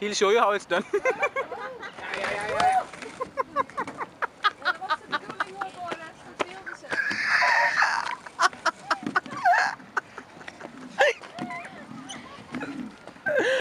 He'll show you how it's done.